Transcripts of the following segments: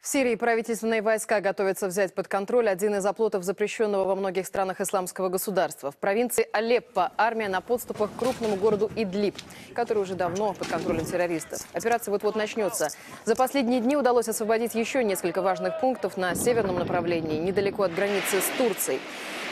В Сирии правительственные войска готовятся взять под контроль один из оплотов запрещенного во многих странах исламского государства. В провинции Алеппо армия на подступах к крупному городу Идлиб, который уже давно под контролем террористов. Операция вот-вот начнется. За последние дни удалось освободить еще несколько важных пунктов на северном направлении, недалеко от границы с Турцией.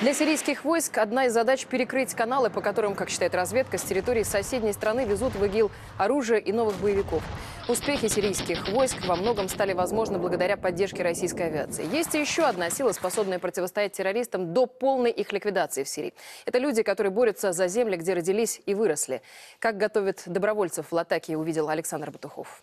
Для сирийских войск одна из задач – перекрыть каналы, по которым, как считает разведка, с территории соседней страны везут в ИГИЛ оружие и новых боевиков. Успехи сирийских войск во многом стали возможны благодаря поддержке российской авиации. Есть и еще одна сила, способная противостоять террористам до полной их ликвидации в Сирии. Это люди, которые борются за земли, где родились и выросли. Как готовят добровольцев в Латаке, увидел Александр Батухов.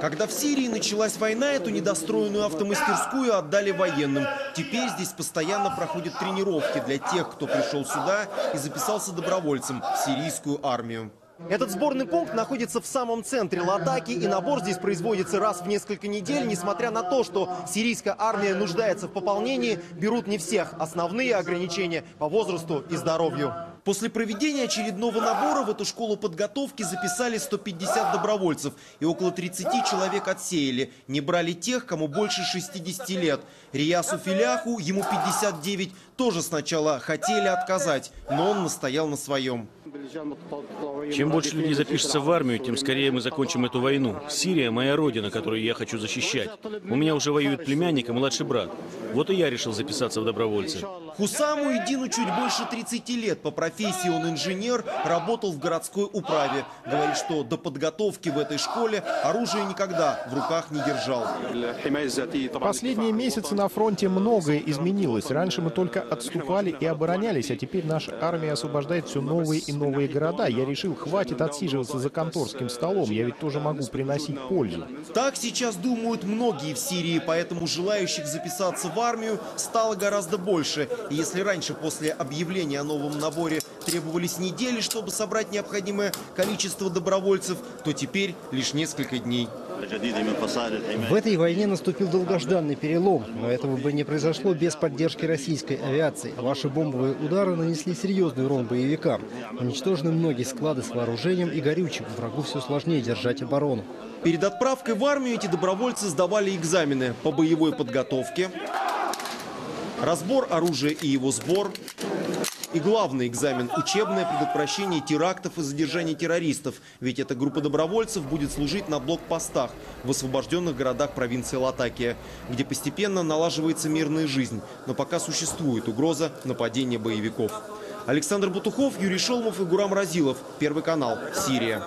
Когда в Сирии началась война, эту недостроенную автомастерскую отдали военным. Теперь здесь постоянно проходят тренировки для тех, кто пришел сюда и записался добровольцем в сирийскую армию. Этот сборный пункт находится в самом центре Латаки, и набор здесь производится раз в несколько недель. Несмотря на то, что сирийская армия нуждается в пополнении, берут не всех. Основные ограничения по возрасту и здоровью. После проведения очередного набора в эту школу подготовки записали 150 добровольцев и около 30 человек отсеяли. Не брали тех, кому больше 60 лет. Риясу Филяху, ему 59, тоже сначала хотели отказать, но он настоял на своем. Чем больше людей запишется в армию, тем скорее мы закончим эту войну. Сирия – моя родина, которую я хочу защищать. У меня уже воюет племянник и младший брат. Вот и я решил записаться в добровольцы. Хусаму и Дину чуть больше 30 лет. По профессии он инженер, работал в городской управе. Говорит, что до подготовки в этой школе оружие никогда в руках не держал. Последние месяцы на фронте многое изменилось. Раньше мы только отступали и оборонялись, а теперь наша армия освобождает все новые и новые города. Я решил, хватит отсиживаться за конторским столом. Я ведь тоже могу приносить пользу. Так сейчас думают многие в Сирии, поэтому желающих записаться в армию стало гораздо больше. И если раньше после объявления о новом наборе требовались недели, чтобы собрать необходимое количество добровольцев, то теперь лишь несколько дней. В этой войне наступил долгожданный перелом, но этого бы не произошло без поддержки российской авиации. Ваши бомбовые удары нанесли серьезный урон боевикам. Уничтожены многие склады с вооружением и горючим. Врагу все сложнее держать оборону. Перед отправкой в армию эти добровольцы сдавали экзамены по боевой подготовке, разбор оружия и его сбор, и главный экзамен – учебное предотвращение терактов и задержания террористов. Ведь эта группа добровольцев будет служить на блокпостах в освобожденных городах провинции Латакия, где постепенно налаживается мирная жизнь, но пока существует угроза нападения боевиков. Александр Бутухов, Юрий Шолмов и Гурам Разилов. Первый канал. Сирия.